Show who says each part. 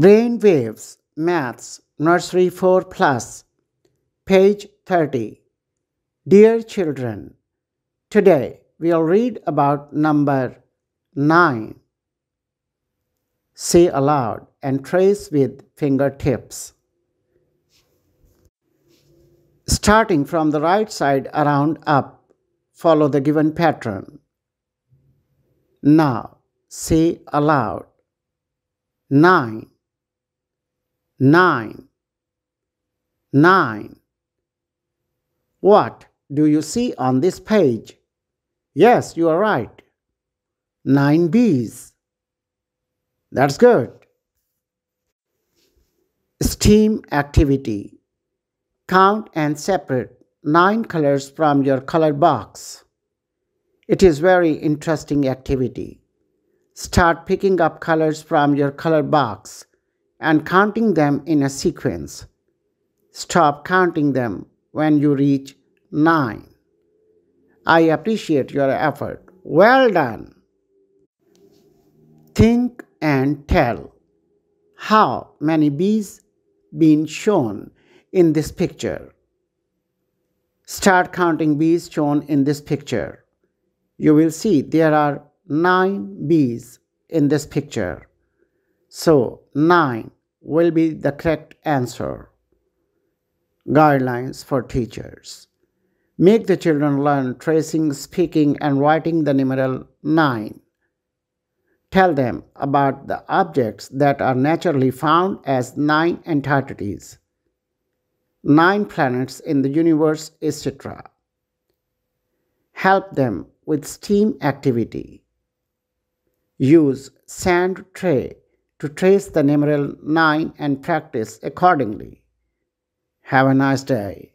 Speaker 1: Brain Waves Maths Nursery 4 Plus, page 30. Dear children, today we'll read about number 9. Say aloud and trace with fingertips. Starting from the right side around up, follow the given pattern. Now, say aloud. 9 nine, nine. What do you see on this page? Yes, you are right. Nine bees. That's good. STEAM activity. Count and separate nine colors from your color box. It is very interesting activity. Start picking up colors from your color box and counting them in a sequence. Stop counting them when you reach 9. I appreciate your effort. Well done. Think and tell. How many bees been shown in this picture? Start counting bees shown in this picture. You will see there are 9 bees in this picture. So 9 will be the correct answer. Guidelines for teachers. Make the children learn tracing, speaking, and writing the numeral 9. Tell them about the objects that are naturally found as nine entities, nine planets in the universe, etc. Help them with STEAM activity. Use sand tray to trace the numeral 9 and practice accordingly. Have a nice day.